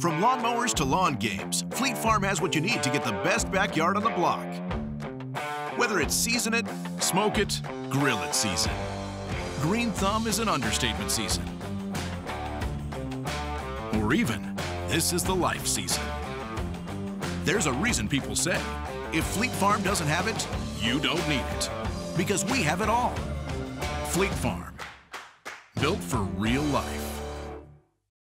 From lawnmowers to lawn games, Fleet Farm has what you need to get the best backyard on the block. Whether it's season it, smoke it, grill it season. Green Thumb is an understatement season. Or even, this is the life season. There's a reason people say, if Fleet Farm doesn't have it, you don't need it. Because we have it all. Fleet Farm. Built for real life.